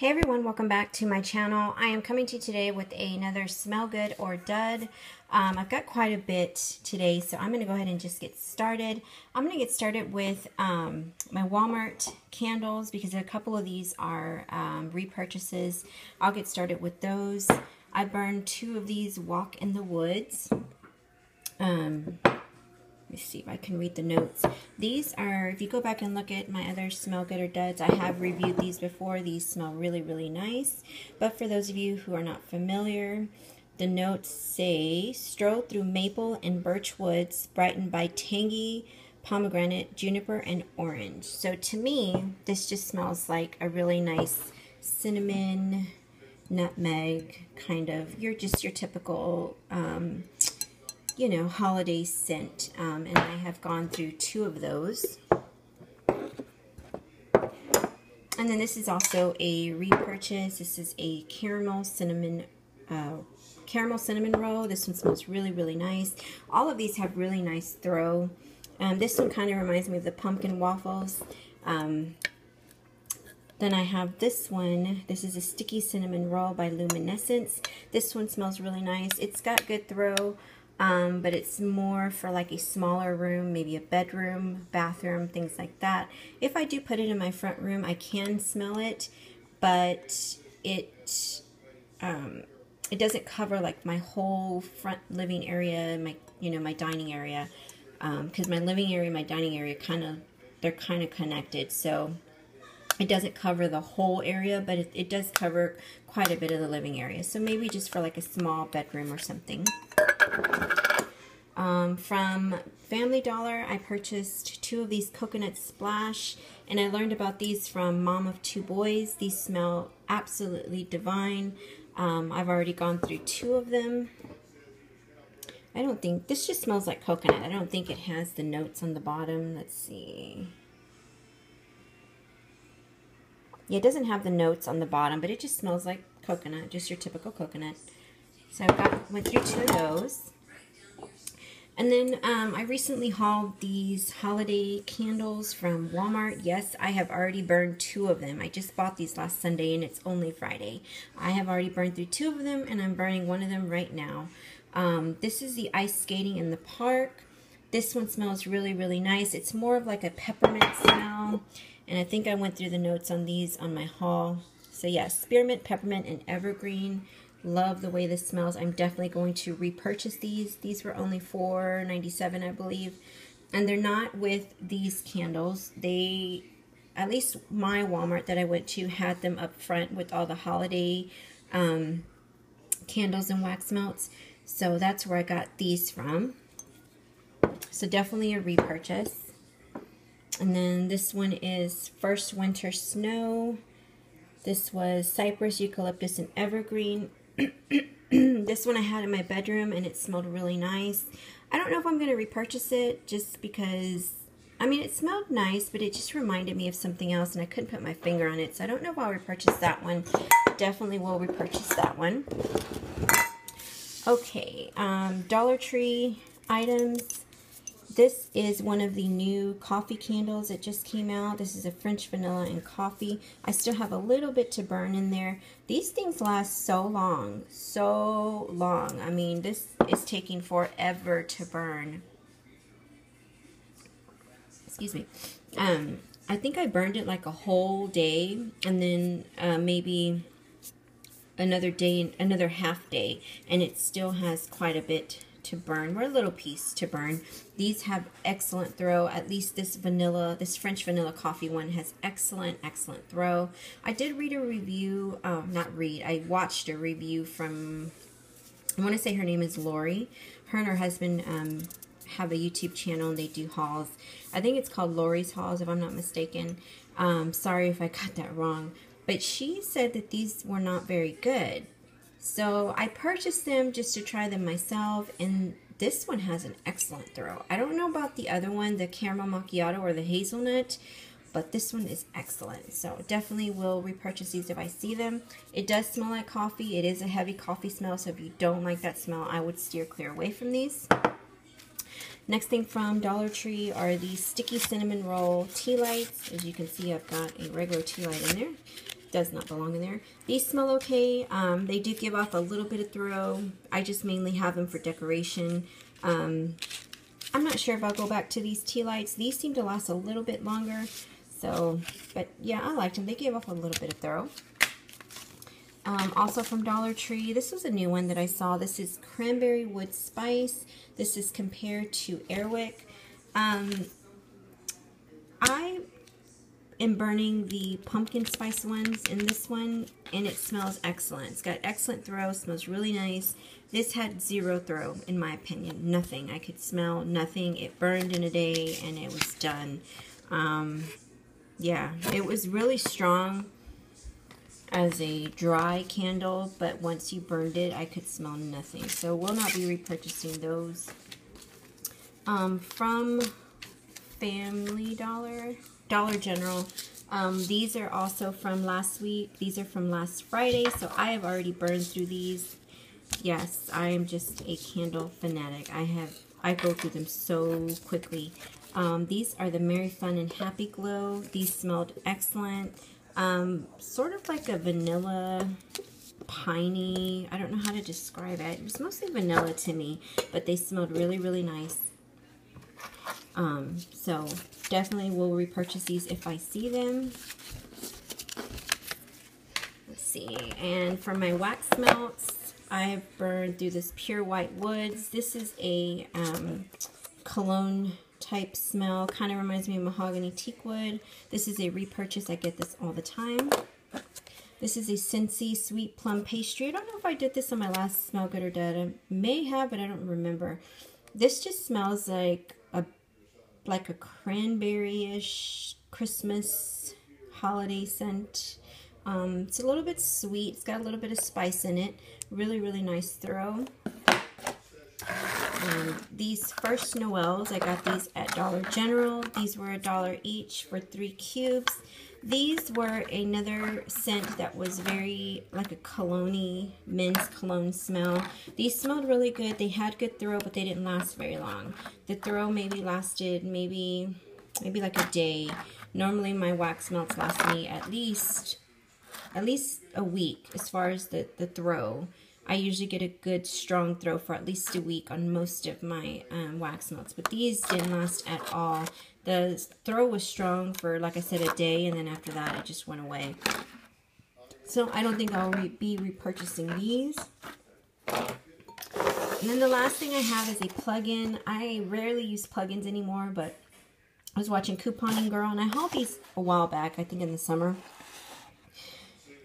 Hey everyone, welcome back to my channel. I am coming to you today with another smell good or dud. Um, I've got quite a bit today, so I'm going to go ahead and just get started. I'm going to get started with um, my Walmart candles because a couple of these are um, repurchases. I'll get started with those. I burned two of these Walk in the Woods. Um, me see if I can read the notes. These are, if you go back and look at my other Smell Good or Duds, I have reviewed these before. These smell really, really nice. But for those of you who are not familiar, the notes say, stroll through maple and birch woods, brightened by tangy pomegranate, juniper, and orange. So to me, this just smells like a really nice cinnamon, nutmeg kind of, you're just your typical um, you know, holiday scent. Um, and I have gone through two of those. And then this is also a repurchase. This is a caramel cinnamon uh, caramel cinnamon roll. This one smells really, really nice. All of these have really nice throw. Um, this one kind of reminds me of the pumpkin waffles. Um, then I have this one. This is a sticky cinnamon roll by Luminescence. This one smells really nice. It's got good throw um, but it's more for like a smaller room, maybe a bedroom, bathroom, things like that. If I do put it in my front room, I can smell it, but it um, it doesn't cover like my whole front living area, my you know my dining area, because um, my living area, my dining area, kind of they're kind of connected, so it doesn't cover the whole area, but it, it does cover quite a bit of the living area. So maybe just for like a small bedroom or something. Um, from Family Dollar, I purchased two of these Coconut Splash, and I learned about these from Mom of Two Boys. These smell absolutely divine. Um, I've already gone through two of them. I don't think, this just smells like coconut. I don't think it has the notes on the bottom. Let's see. Yeah, it doesn't have the notes on the bottom, but it just smells like coconut, just your typical coconut. So I got, went through two of those. And then um, I recently hauled these holiday candles from Walmart. Yes, I have already burned two of them. I just bought these last Sunday and it's only Friday. I have already burned through two of them and I'm burning one of them right now. Um, this is the ice skating in the park. This one smells really, really nice. It's more of like a peppermint smell. And I think I went through the notes on these on my haul. So yes, spearmint, peppermint, and evergreen. Love the way this smells. I'm definitely going to repurchase these. These were only $4.97, I believe. And they're not with these candles. They, at least my Walmart that I went to, had them up front with all the holiday um, candles and wax melts. So that's where I got these from. So definitely a repurchase. And then this one is First Winter Snow. This was Cypress, Eucalyptus, and Evergreen. this one I had in my bedroom and it smelled really nice. I don't know if I'm going to repurchase it just because, I mean, it smelled nice, but it just reminded me of something else and I couldn't put my finger on it. So I don't know if I'll repurchase that one. Definitely will repurchase that one. Okay, um, Dollar Tree items. This is one of the new coffee candles that just came out. This is a French vanilla and coffee. I still have a little bit to burn in there. These things last so long, so long. I mean, this is taking forever to burn. Excuse me. Um, I think I burned it like a whole day and then uh, maybe another day, another half day, and it still has quite a bit to burn. We're a little piece to burn. These have excellent throw. At least this vanilla, this French vanilla coffee one has excellent, excellent throw. I did read a review, uh, not read, I watched a review from, I want to say her name is Lori. Her and her husband um, have a YouTube channel and they do hauls. I think it's called Lori's Hauls if I'm not mistaken. Um, sorry if I got that wrong. But she said that these were not very good. So I purchased them just to try them myself, and this one has an excellent throw. I don't know about the other one, the caramel macchiato or the hazelnut, but this one is excellent. So definitely will repurchase these if I see them. It does smell like coffee. It is a heavy coffee smell, so if you don't like that smell, I would steer clear away from these. Next thing from Dollar Tree are these sticky cinnamon roll tea lights. As you can see, I've got a regular tea light in there. Does not belong in there. These smell okay. Um, they do give off a little bit of throw. I just mainly have them for decoration. Um, I'm not sure if I'll go back to these tea lights. These seem to last a little bit longer. So, but yeah, I liked them. They gave off a little bit of throw. Um, also from Dollar Tree, this was a new one that I saw. This is Cranberry Wood Spice. This is compared to Airwick. Um, am burning the pumpkin spice ones in this one, and it smells excellent. It's got excellent throw, smells really nice. This had zero throw, in my opinion. Nothing. I could smell nothing. It burned in a day, and it was done. Um, yeah, it was really strong as a dry candle, but once you burned it, I could smell nothing. So we'll not be repurchasing those. Um, from Family Dollar, Dollar General. Um, these are also from last week. These are from last Friday, so I have already burned through these. Yes, I am just a candle fanatic. I have I go through them so quickly. Um, these are the Merry Fun and Happy Glow. These smelled excellent. Um, sort of like a vanilla piney. I don't know how to describe it. It was mostly vanilla to me, but they smelled really, really nice. Um, so definitely will repurchase these if I see them. Let's see. And for my wax melts, I've burned through this Pure White Woods. This is a um, cologne type smell. Kind of reminds me of mahogany teak wood. This is a repurchase. I get this all the time. This is a Scentsy Sweet Plum Pastry. I don't know if I did this on my last Smell Good or Dud. I may have, but I don't remember. This just smells like like a cranberry-ish Christmas holiday scent. Um, it's a little bit sweet. It's got a little bit of spice in it. Really, really nice throw. Um, these first Noels, I got these at Dollar General. These were a dollar each for three cubes. These were another scent that was very like a cologne men's cologne smell. These smelled really good. They had good throw, but they didn't last very long. The throw maybe lasted maybe maybe like a day. Normally my wax melts last me at least at least a week as far as the, the throw. I usually get a good strong throw for at least a week on most of my um, wax melts, but these didn't last at all. The throw was strong for, like I said, a day, and then after that, it just went away. So I don't think I'll re be repurchasing these. And then the last thing I have is a plug-in. I rarely use plug-ins anymore, but I was watching Couponing Girl, and I hauled these a while back, I think in the summer.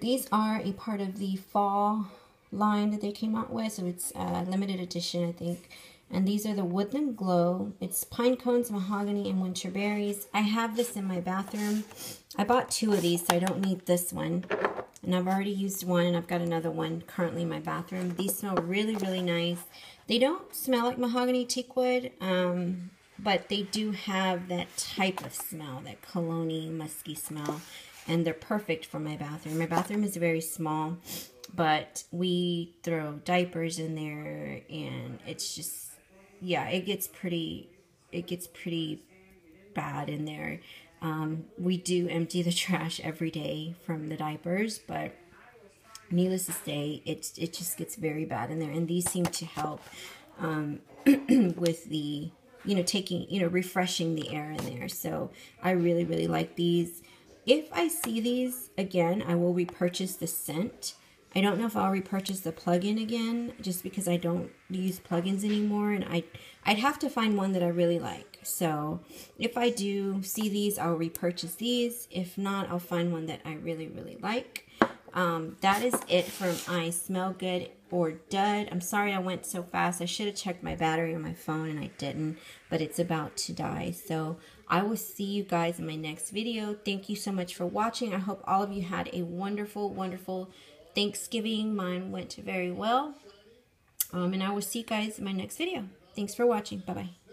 These are a part of the fall line that they came out with, so it's a limited edition, I think. And these are the Woodland Glow. It's pine cones, mahogany, and winter berries. I have this in my bathroom. I bought two of these, so I don't need this one. And I've already used one, and I've got another one currently in my bathroom. These smell really, really nice. They don't smell like mahogany teakwood, um, but they do have that type of smell, that cologne musky smell. And they're perfect for my bathroom. My bathroom is very small, but we throw diapers in there, and it's just yeah, it gets pretty, it gets pretty bad in there. Um, we do empty the trash every day from the diapers, but needless to say, it, it just gets very bad in there. And these seem to help um, with the, you know, taking, you know, refreshing the air in there. So I really, really like these. If I see these again, I will repurchase the scent. I don't know if I'll repurchase the plug-in again just because I don't use plugins anymore and I I'd have to find one that I really like. So if I do see these, I'll repurchase these. If not, I'll find one that I really, really like. Um, that is it from I Smell Good or Dud. I'm sorry I went so fast. I should have checked my battery on my phone and I didn't, but it's about to die. So I will see you guys in my next video. Thank you so much for watching. I hope all of you had a wonderful, wonderful Thanksgiving. Mine went very well. Um, and I will see you guys in my next video. Thanks for watching. Bye-bye.